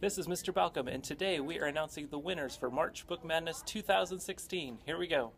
This is Mr. Balcom, and today we are announcing the winners for March Book Madness 2016. Here we go.